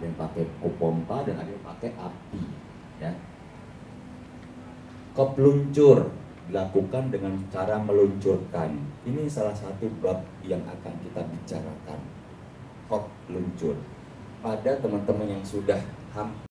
ada yang pakai pompa dan ada yang pakai api ya. Kepeluncur dilakukan dengan cara meluncurkan. Ini salah satu bab yang akan kita bicarakan. Hot luncur pada teman-teman yang sudah hampir